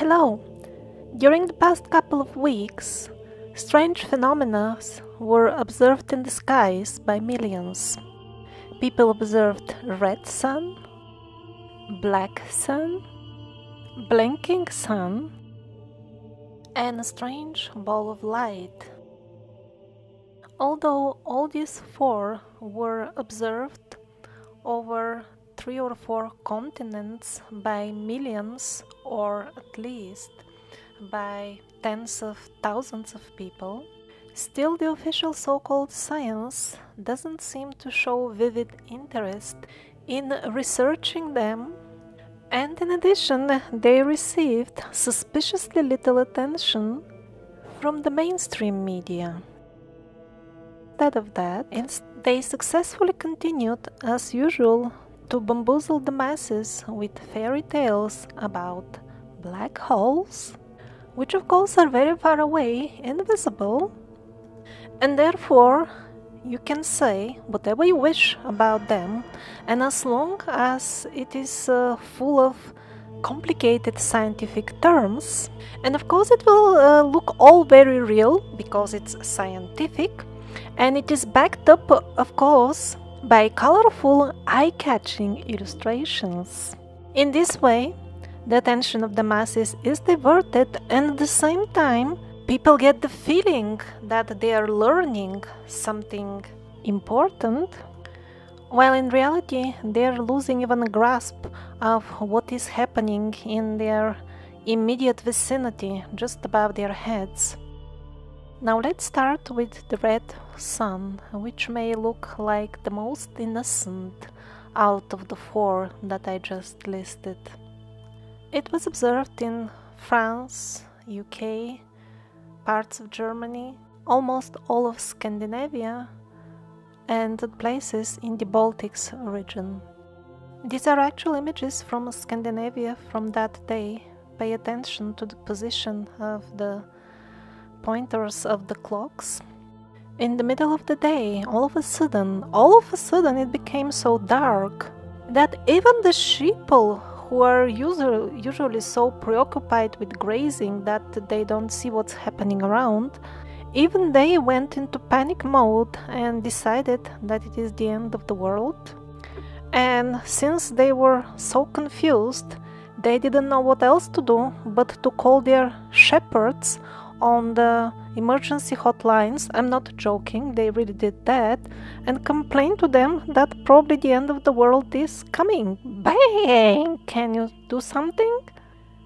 Hello! During the past couple of weeks, strange phenomena were observed in the skies by millions. People observed red sun, black sun, blinking sun, and a strange ball of light. Although all these four were observed over three or four continents by millions or at least by tens of thousands of people, still the official so called science doesn't seem to show vivid interest in researching them. And in addition, they received suspiciously little attention from the mainstream media. Instead of that, they successfully continued, as usual, to bamboozle the masses with fairy tales about black holes, which of course are very far away, and invisible, and therefore you can say whatever you wish about them, and as long as it is uh, full of complicated scientific terms, and of course it will uh, look all very real because it's scientific, and it is backed up, of course, by colorful, eye catching illustrations. In this way, the attention of the masses is diverted, and at the same time, people get the feeling that they are learning something important, while in reality, they are losing even a grasp of what is happening in their immediate vicinity, just above their heads. Now let's start with the red sun, which may look like the most innocent out of the four that I just listed. It was observed in France, UK, parts of Germany, almost all of Scandinavia, and places in the Baltics region. These are actual images from Scandinavia from that day. Pay attention to the position of the pointers of the clocks. In the middle of the day, all of a sudden, all of a sudden, it became so dark that even the sheeple who are usually, usually so preoccupied with grazing that they don't see what's happening around, even they went into panic mode and decided that it is the end of the world. And since they were so confused, they didn't know what else to do but to call their shepherds on the emergency hotlines, I'm not joking, they really did that, and complained to them that probably the end of the world is coming. Bang! Can you do something?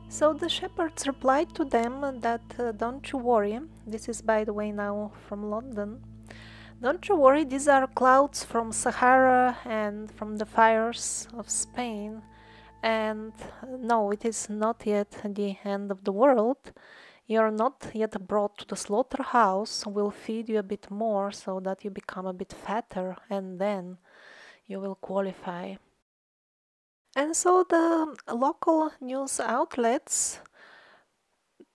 So the shepherds replied to them that uh, don't you worry, this is by the way now from London. Don't you worry, these are clouds from Sahara and from the fires of Spain. And uh, no, it is not yet the end of the world you are not yet brought to the slaughterhouse, we'll feed you a bit more so that you become a bit fatter and then you will qualify. And so the local news outlets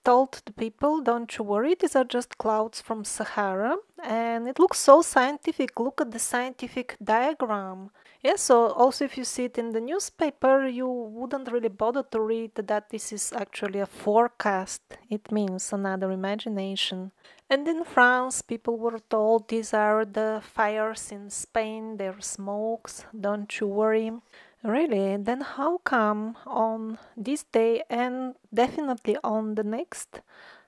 told the people, don't you worry, these are just clouds from Sahara. And it looks so scientific. Look at the scientific diagram. Yeah, so also if you see it in the newspaper, you wouldn't really bother to read that this is actually a forecast. It means another imagination. And in France, people were told these are the fires in Spain, their smokes, don't you worry. Really? Then how come on this day and definitely on the next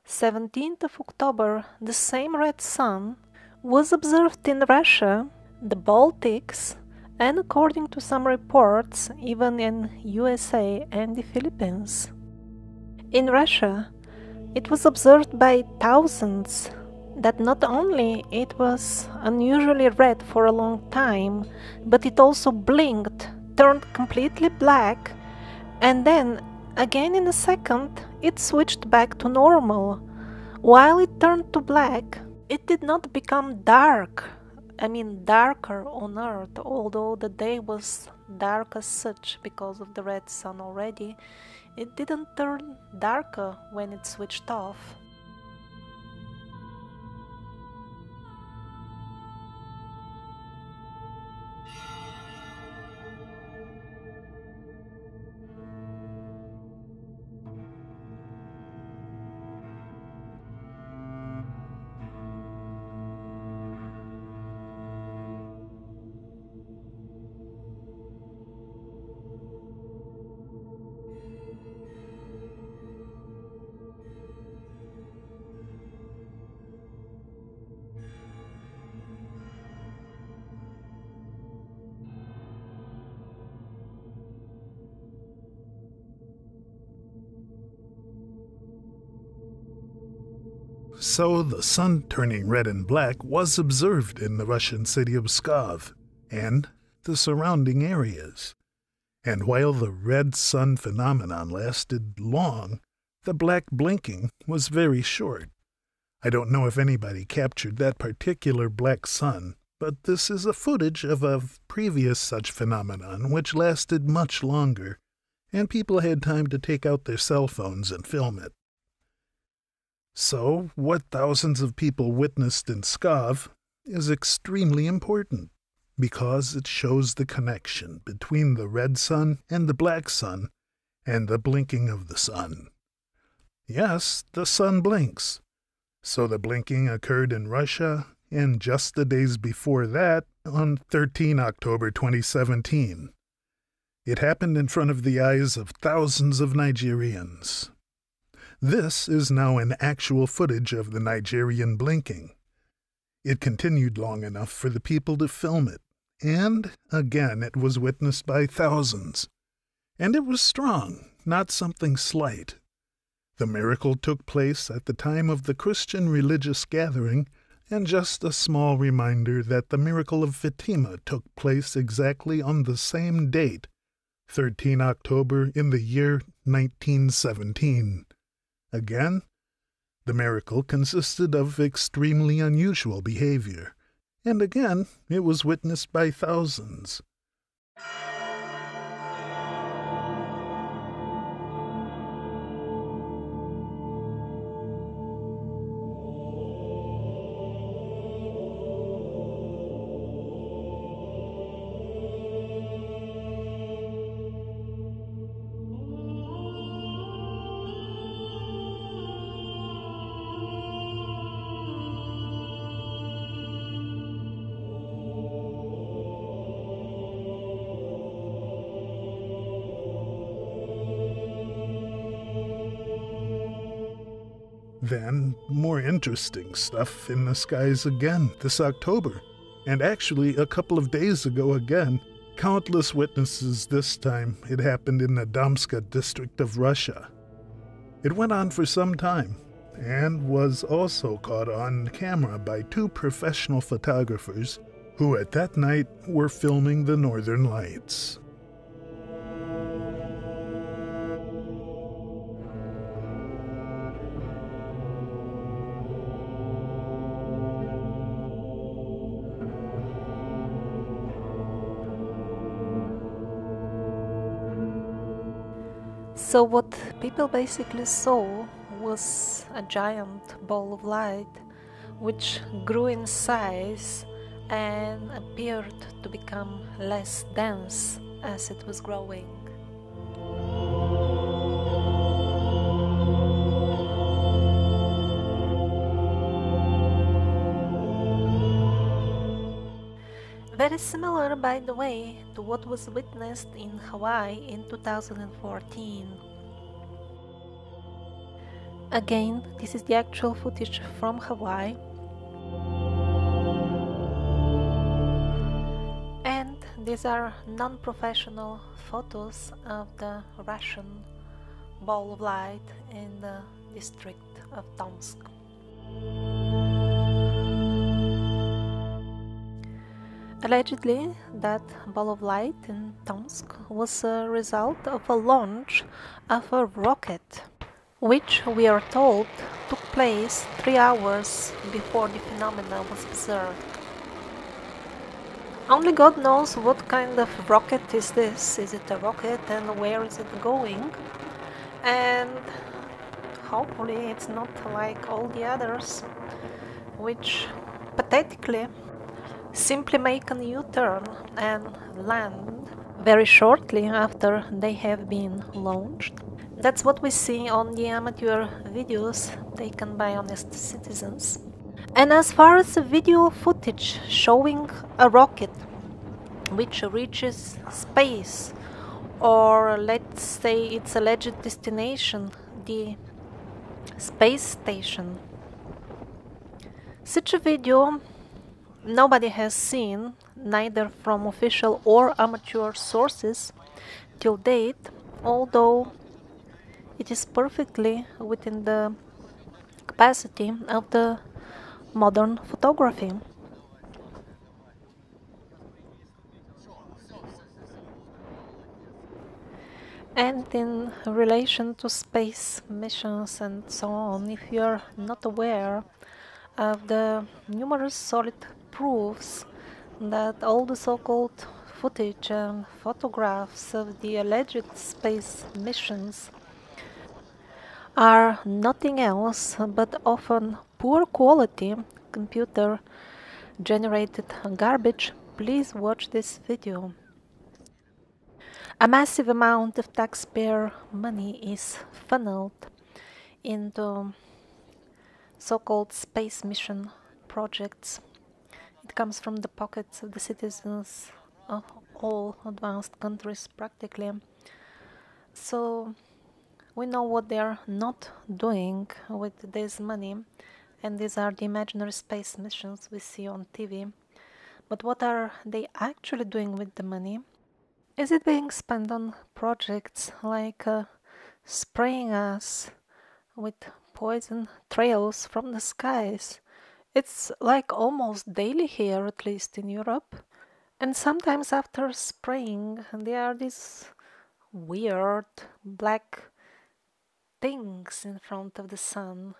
17th of October the same red sun was observed in Russia, the Baltics, and according to some reports, even in USA and the Philippines. In Russia, it was observed by thousands that not only it was unusually red for a long time, but it also blinked, turned completely black, and then again in a second it switched back to normal. While it turned to black, it did not become dark I mean darker on earth although the day was dark as such because of the red sun already it didn't turn darker when it switched off So the sun turning red and black was observed in the Russian city of Pskov and the surrounding areas. And while the red sun phenomenon lasted long, the black blinking was very short. I don't know if anybody captured that particular black sun, but this is a footage of a previous such phenomenon which lasted much longer, and people had time to take out their cell phones and film it. So, what thousands of people witnessed in Pskov is extremely important because it shows the connection between the red sun and the black sun and the blinking of the sun. Yes, the sun blinks. So the blinking occurred in Russia, and just the days before that, on 13 October 2017. It happened in front of the eyes of thousands of Nigerians. This is now an actual footage of the Nigerian blinking. It continued long enough for the people to film it, and again it was witnessed by thousands. And it was strong, not something slight. The miracle took place at the time of the Christian religious gathering, and just a small reminder that the miracle of Fatima took place exactly on the same date, 13 October in the year 1917. Again, the miracle consisted of extremely unusual behavior, and again it was witnessed by thousands. Then, more interesting stuff in the skies again this October. And actually, a couple of days ago again, countless witnesses this time. It happened in the Tomsk district of Russia. It went on for some time and was also caught on camera by two professional photographers who at that night were filming the northern lights. So, what people basically saw was a giant ball of light which grew in size and appeared to become less dense as it was growing. Very similar, by the way, to what was witnessed in Hawaii in 2014. Again, this is the actual footage from Hawaii. And these are non professional photos of the Russian ball of light in the district of Tomsk. Allegedly, that ball of light in Tomsk was a result of a launch of a rocket, which we are told took place three hours before the phenomena was observed. Only God knows what kind of rocket is this. Is it a rocket and where is it going? And hopefully it's not like all the others, which pathetically simply make a U-turn and land very shortly after they have been launched. That's what we see on the amateur videos taken by honest citizens. And as far as the video footage showing a rocket which reaches space, or let's say its alleged destination, the space station, such a video nobody has seen, neither from official or amateur sources till date, although it is perfectly within the capacity of the modern photography. And in relation to space missions and so on, if you're not aware of the numerous solid proofs that all the so called footage and photographs of the alleged space missions are nothing else but often poor quality computer generated garbage, please watch this video. A massive amount of taxpayer money is funneled into so called space mission projects. It comes from the pockets of the citizens of all advanced countries practically. So we know what they are not doing with this money, and these are the imaginary space missions we see on TV. But what are they actually doing with the money? Is it being spent on projects like uh, spraying us with poison trails from the skies? It's like almost daily here, at least in Europe. And sometimes after spraying, there are these weird black things in front of the sun.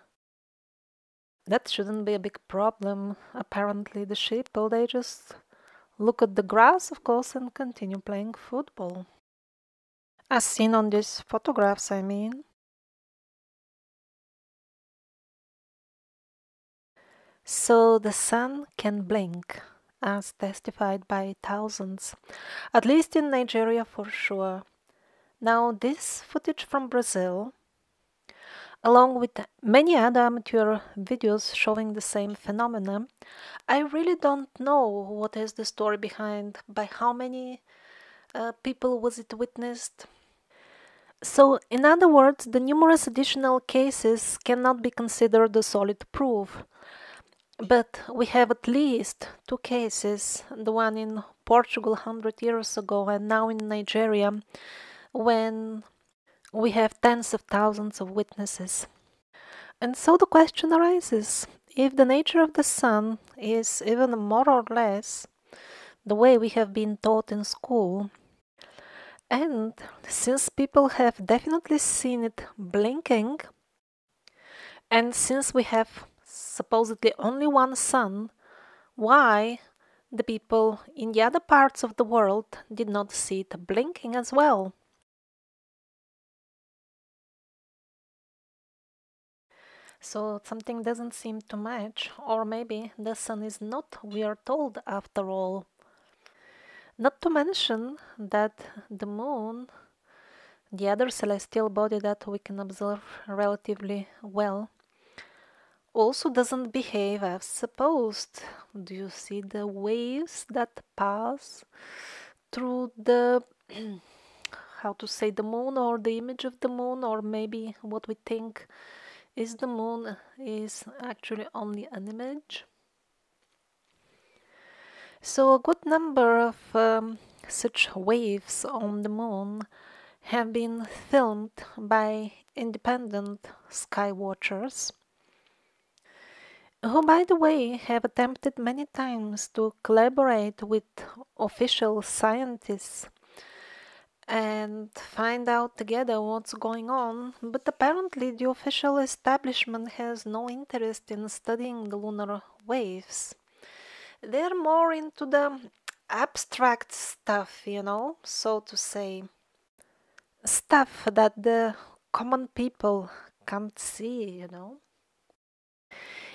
That shouldn't be a big problem. Apparently, the sheeple they just look at the grass, of course, and continue playing football. As seen on these photographs, I mean. So the sun can blink, as testified by thousands, at least in Nigeria for sure. Now, this footage from Brazil along with many other amateur videos showing the same phenomena. I really don't know what is the story behind, by how many uh, people was it witnessed. So, in other words, the numerous additional cases cannot be considered a solid proof. But we have at least two cases the one in Portugal 100 years ago, and now in Nigeria, when we have tens of thousands of witnesses. And so the question arises if the nature of the sun is even more or less the way we have been taught in school, and since people have definitely seen it blinking, and since we have supposedly only one sun, why the people in the other parts of the world did not see it blinking as well? So something doesn't seem to match, or maybe the sun is not, we are told, after all. Not to mention that the moon, the other celestial body that we can observe relatively well, also doesn't behave as supposed. Do you see the waves that pass through the how to say the moon or the image of the moon? Or maybe what we think is the moon is actually only an image? So a good number of um, such waves on the moon have been filmed by independent sky watchers who by the way have attempted many times to collaborate with official scientists and find out together what's going on, but apparently the official establishment has no interest in studying the lunar waves. They're more into the abstract stuff, you know, so to say. Stuff that the common people can't see, you know.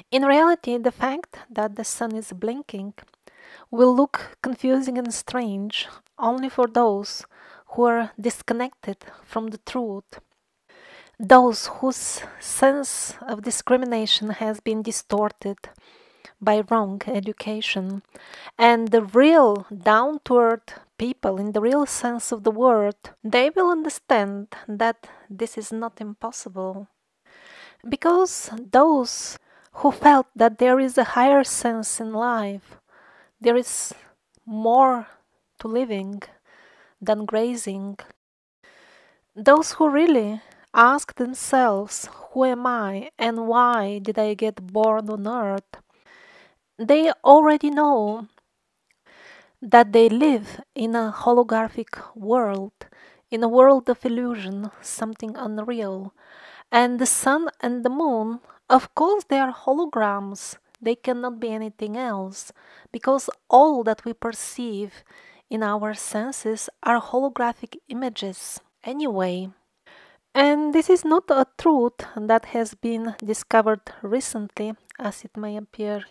In reality, the fact that the sun is blinking will look confusing and strange only for those who are disconnected from the truth, those whose sense of discrimination has been distorted by wrong education, and the real down to earth people, in the real sense of the word, they will understand that this is not impossible. Because those who felt that there is a higher sense in life, there is more to living, than grazing. Those who really ask themselves, Who am I and why did I get born on earth? They already know that they live in a holographic world, in a world of illusion, something unreal. And the sun and the moon, of course, they are holograms. They cannot be anything else, because all that we perceive in our senses are holographic images anyway. And this is not a truth that has been discovered recently, as it may appear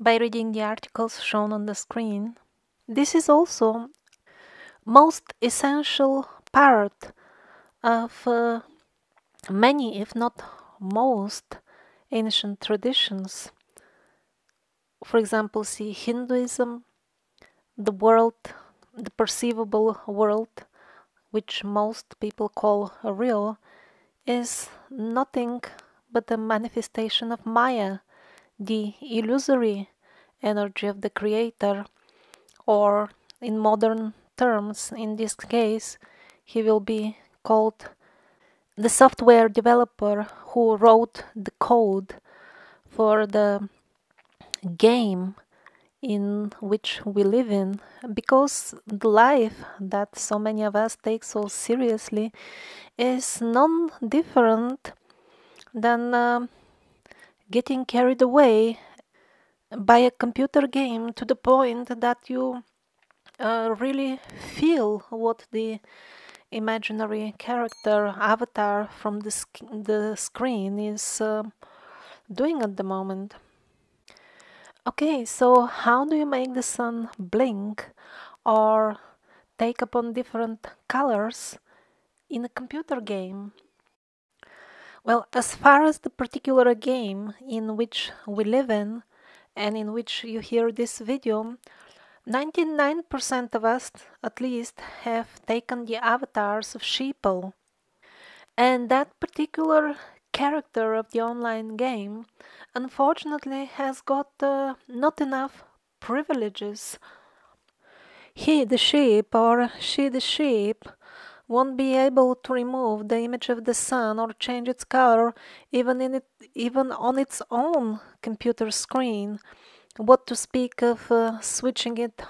by reading the articles shown on the screen. This is also most essential part of uh, many, if not most, ancient traditions. For example, see Hinduism, the world, the perceivable world, which most people call real, is nothing but a manifestation of Maya, the illusory energy of the Creator, or in modern terms, in this case, he will be called the software developer who wrote the code for the game in which we live in because the life that so many of us take so seriously is none different than uh, getting carried away by a computer game to the point that you uh, really feel what the imaginary character avatar from the, sc- the screen is uh, doing at the moment. Okay, so how do you make the sun blink or take upon different colors in a computer game? Well, as far as the particular game in which we live in and in which you hear this video, 99% of us at least have taken the avatars of sheeple. And that particular character of the online game unfortunately has got uh, not enough privileges. He, the sheep, or she, the sheep, won't be able to remove the image of the sun or change its color even in it, even on its own computer screen. What to speak of uh, switching it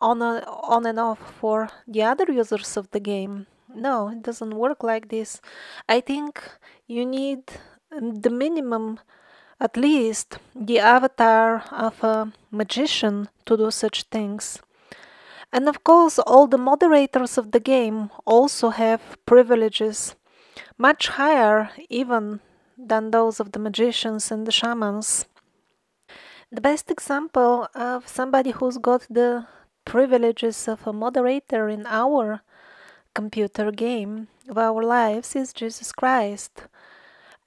on, a, on and off for the other users of the game. No, it doesn't work like this. I think you need the minimum, at least the avatar of a magician to do such things. And of course, all the moderators of the game also have privileges, much higher even than those of the magicians and the shamans. The best example of somebody who's got the privileges of a moderator in our computer game of our lives is Jesus Christ.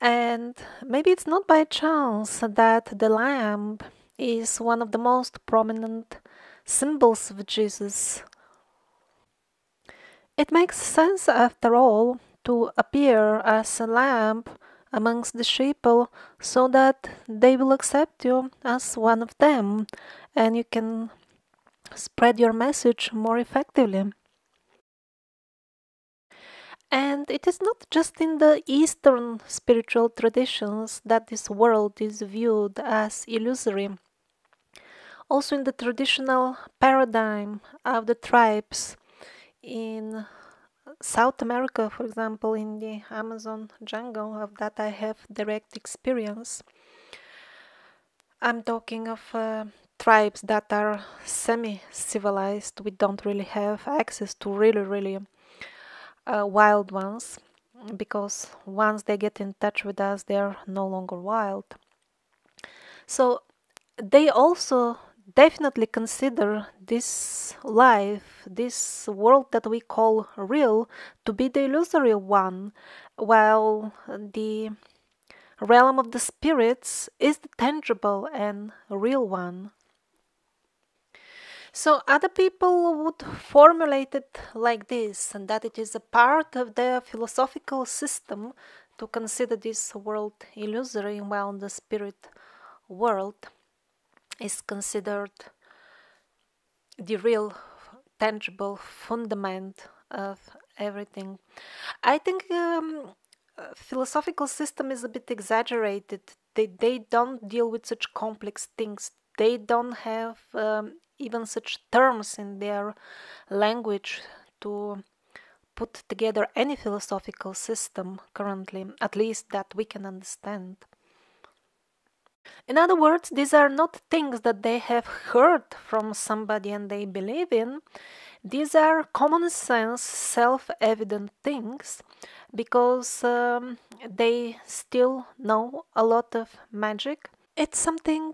And maybe it's not by chance that the lamb is one of the most prominent symbols of Jesus. It makes sense, after all, to appear as a lamb amongst the sheeple so that they will accept you as one of them and you can spread your message more effectively. And it is not just in the Eastern spiritual traditions that this world is viewed as illusory. Also, in the traditional paradigm of the tribes in South America, for example, in the Amazon jungle, of that I have direct experience. I'm talking of uh, tribes that are semi civilized. We don't really have access to really, really uh, wild ones because once they get in touch with us, they're no longer wild. So they also definitely consider this life, this world that we call real, to be the illusory one, while the realm of the spirits is the tangible and real one. So other people would formulate it like this, and that it is a part of their philosophical system to consider this world illusory, while the spirit world is considered the real, tangible fundament of everything. I think um, philosophical system is a bit exaggerated. They they don't deal with such complex things. They don't have um, even such terms in their language to put together any philosophical system currently, at least that we can understand. In other words, these are not things that they have heard from somebody and they believe in. These are common sense, self evident things because um, they still know a lot of magic. It's something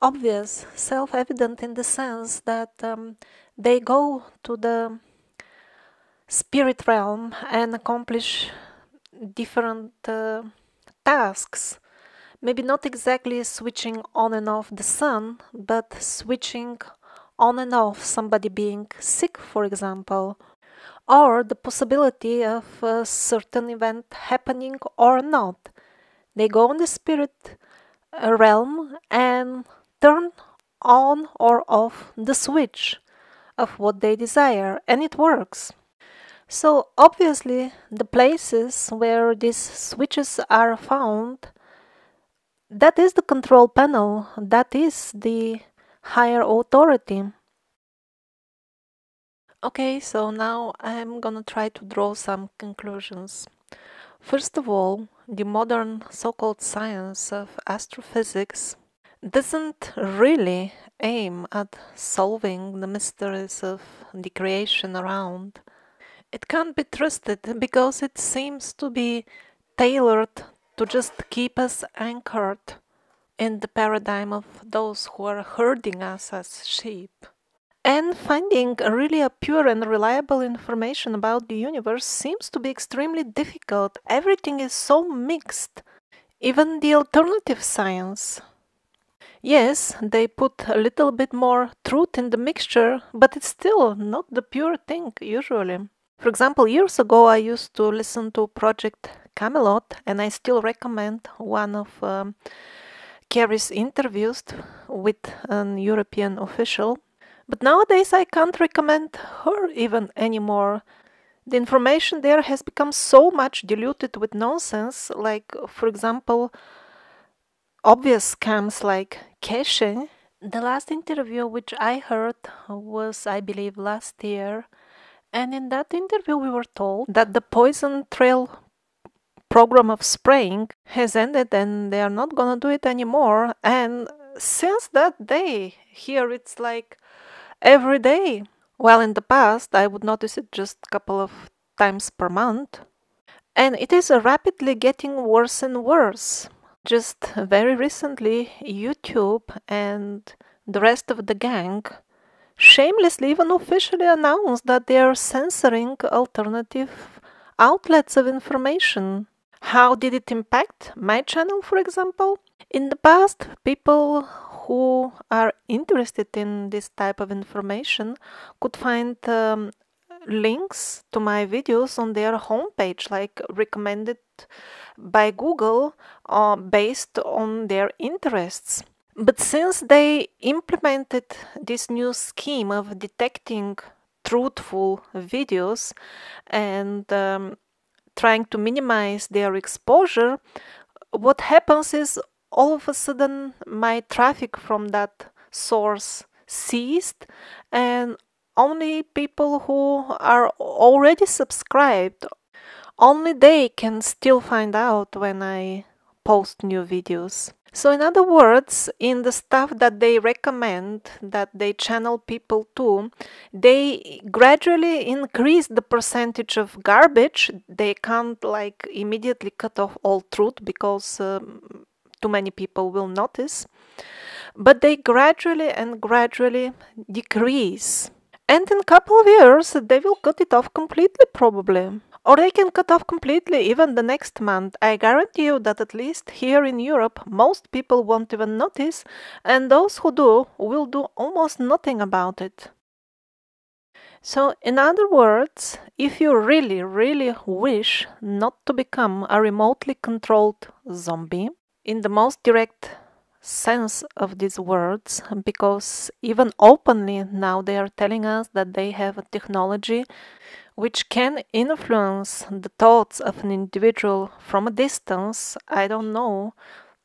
obvious, self evident in the sense that um, they go to the spirit realm and accomplish different uh, tasks. Maybe not exactly switching on and off the sun, but switching on and off somebody being sick, for example, or the possibility of a certain event happening or not. They go in the spirit uh, realm and turn on or off the switch of what they desire, and it works. So, obviously, the places where these switches are found, that is the control panel, that is the higher authority. Okay, so now I'm gonna try to draw some conclusions. First of all, the modern so called science of astrophysics doesn't really aim at solving the mysteries of the creation around. It can't be trusted because it seems to be tailored to just keep us anchored in the paradigm of those who are herding us as sheep. And finding really a pure and reliable information about the universe seems to be extremely difficult. Everything is so mixed. Even the alternative science Yes, they put a little bit more truth in the mixture, but it's still not the pure thing usually. For example, years ago I used to listen to Project Camelot, and I still recommend one of um, Kerry's interviews with an European official. But nowadays I can't recommend her even anymore. The information there has become so much diluted with nonsense, like, for example, obvious scams like Keshe. The last interview which I heard was, I believe, last year. And in that interview, we were told that the poison trail program of spraying has ended and they are not gonna do it anymore. And since that day, here it's like every day. While in the past, I would notice it just a couple of times per month. And it is rapidly getting worse and worse. Just very recently, YouTube and the rest of the gang shamelessly, even officially announced that they are censoring alternative outlets of information. How did it impact my channel, for example? In the past, people who are interested in this type of information could find um, links to my videos on their homepage, like recommended by Google uh, based on their interests. But since they implemented this new scheme of detecting truthful videos and um, trying to minimize their exposure, what happens is all of a sudden my traffic from that source ceased and only people who are already subscribed only they can still find out when I post new videos. So, in other words, in the stuff that they recommend, that they channel people to, they gradually increase the percentage of garbage. They can't like immediately cut off all truth because um, too many people will notice. But they gradually and gradually decrease. And in a couple of years, they will cut it off completely, probably. Or they can cut off completely even the next month. I guarantee you that at least here in Europe, most people won't even notice, and those who do will do almost nothing about it. So, in other words, if you really, really wish not to become a remotely controlled zombie, in the most direct sense of these words, because even openly now they are telling us that they have a technology which can influence the thoughts of an individual from a distance. I don't know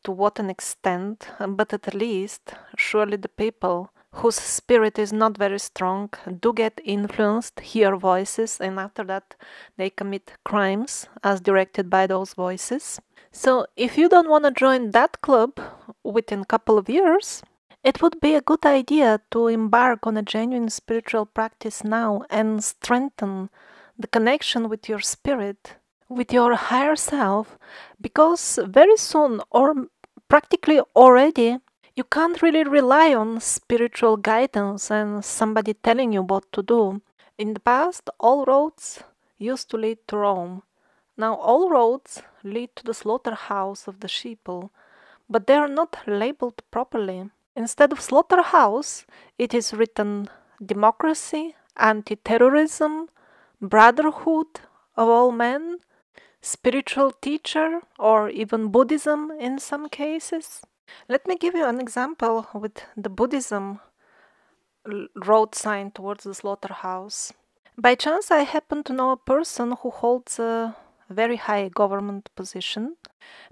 to what an extent, but at least, surely the people whose spirit is not very strong do get influenced, hear voices, and after that they commit crimes as directed by those voices. So, if you don't want to join that club within a couple of years, it would be a good idea to embark on a genuine spiritual practice now and strengthen the connection with your spirit, with your higher self, because very soon, or practically already, you can't really rely on spiritual guidance and somebody telling you what to do. In the past, all roads used to lead to Rome. Now, all roads lead to the slaughterhouse of the sheeple, but they are not labeled properly. Instead of slaughterhouse, it is written democracy, anti terrorism, brotherhood of all men, spiritual teacher, or even Buddhism in some cases. Let me give you an example with the Buddhism road sign towards the slaughterhouse. By chance, I happen to know a person who holds a very high government position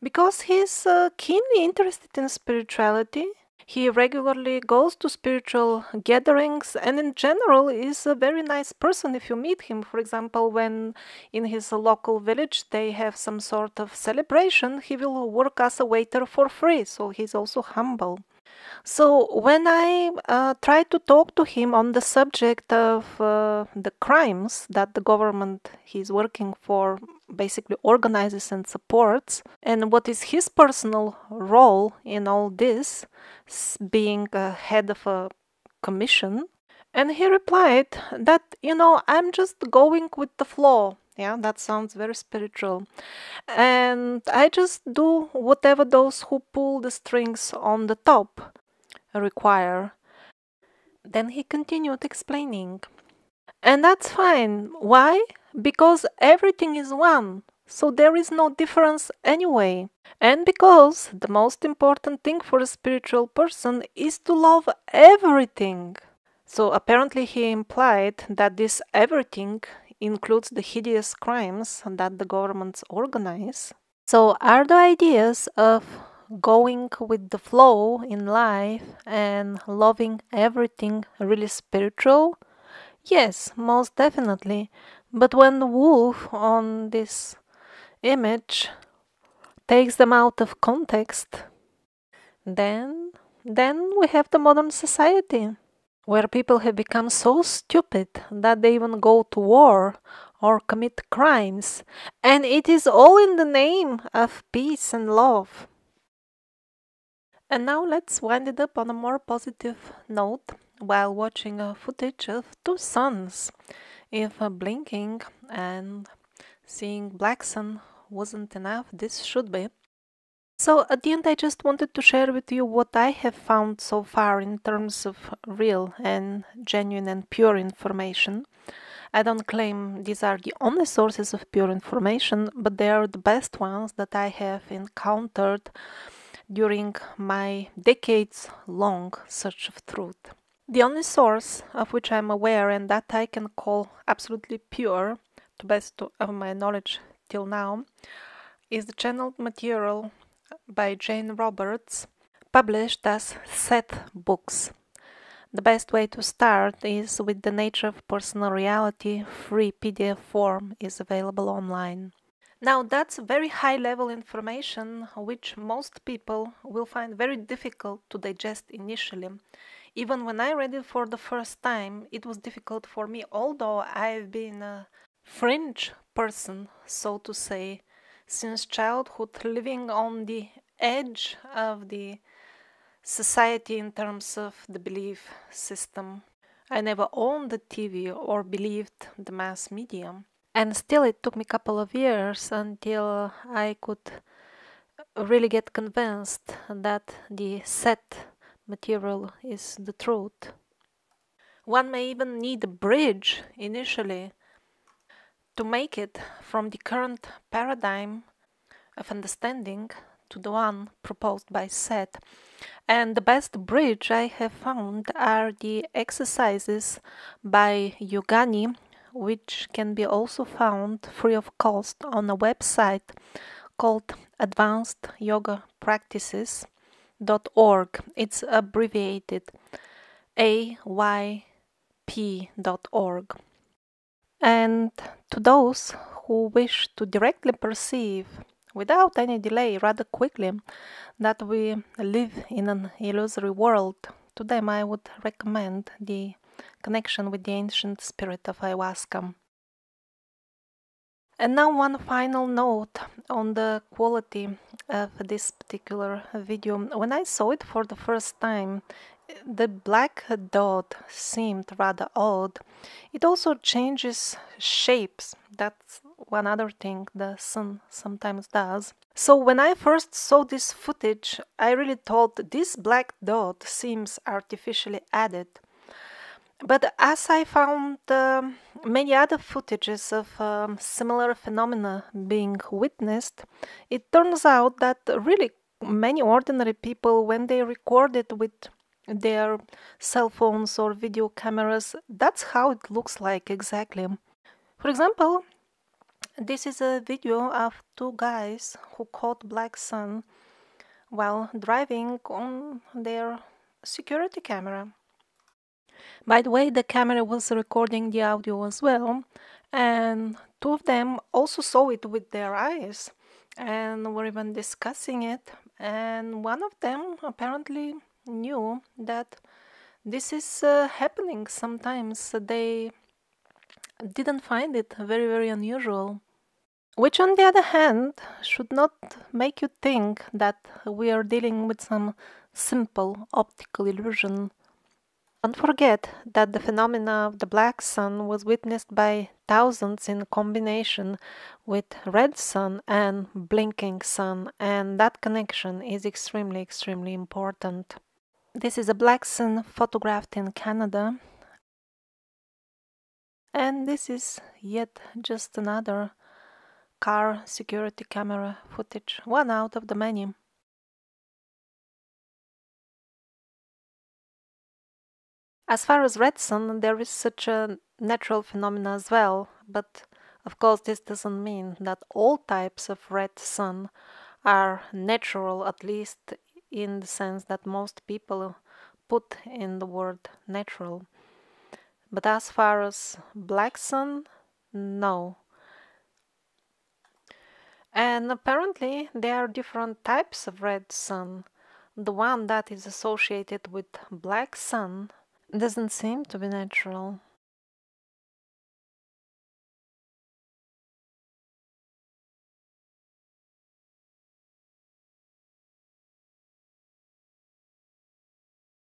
because he's uh, keenly interested in spirituality he regularly goes to spiritual gatherings and, in general, is a very nice person if you meet him. For example, when in his local village they have some sort of celebration, he will work as a waiter for free, so he's also humble. So when I uh, tried to talk to him on the subject of uh, the crimes that the government he's working for basically organizes and supports, and what is his personal role in all this, being a head of a commission, and he replied that, you know, I'm just going with the flow. Yeah, that sounds very spiritual. And I just do whatever those who pull the strings on the top require. Then he continued explaining. And that's fine. Why? Because everything is one. So there is no difference anyway. And because the most important thing for a spiritual person is to love everything. So apparently he implied that this everything includes the hideous crimes that the governments organize. So are the ideas of going with the flow in life and loving everything really spiritual? Yes, most definitely. But when the wolf on this image takes them out of context, then then we have the modern society where people have become so stupid that they even go to war or commit crimes. And it is all in the name of peace and love. And now let's wind it up on a more positive note while watching a footage of two suns. If uh, blinking and seeing black sun wasn't enough, this should be. So at the end I just wanted to share with you what I have found so far in terms of real and genuine and pure information. I don't claim these are the only sources of pure information, but they are the best ones that I have encountered during my decades long search of truth. The only source of which I am aware and that I can call absolutely pure, to best of my knowledge till now, is the channeled material by Jane Roberts, published as Seth Books. The best way to start is with the Nature of Personal Reality free PDF form is available online. Now, that's very high level information which most people will find very difficult to digest initially. Even when I read it for the first time, it was difficult for me, although I've been a fringe person, so to say, since childhood, living on the edge of the society in terms of the belief system. I never owned the TV or believed the mass media and still it took me a couple of years until I could really get convinced that the set material is the truth. One may even need a bridge initially to make it from the current paradigm of understanding to the one proposed by Seth. And the best bridge I have found are the exercises by Yogani which can be also found free of cost on a website called Advanced Yoga Practices.org. It's abbreviated AYP.org. And to those who wish to directly perceive without any delay, rather quickly, that we live in an illusory world, to them I would recommend the connection with the ancient spirit of ayahuasca. And now, one final note on the quality of this particular video. When I saw it for the first time, the black dot seemed rather odd. It also changes shapes. That's one other thing the sun sometimes does. So when I first saw this footage, I really thought this black dot seems artificially added. But as I found uh, many other footages of um, similar phenomena being witnessed, it turns out that really many ordinary people, when they recorded with their cell phones or video cameras, that's how it looks like exactly. For example, this is a video of two guys who caught black sun while driving on their security camera. By the way, the camera was recording the audio as well, and two of them also saw it with their eyes and were even discussing it. And one of them apparently knew that this is uh, happening sometimes. They didn't find it very, very unusual. Which, on the other hand, should not make you think that we are dealing with some simple optical illusion. Don't forget that the phenomena of the black sun was witnessed by thousands in combination with red sun and blinking sun, and that connection is extremely, extremely important. This is a black sun photographed in Canada. And this is yet just another car security camera footage, one out of the many. As far as red sun, there is such a natural phenomenon as well, but of course this doesn't mean that all types of red sun are natural, at least in the sense that most people put in the word natural. But as far as black sun, no. And apparently there are different types of red sun. The one that is associated with black sun doesn't seem to be natural.